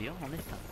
Tío? ¿Dónde están?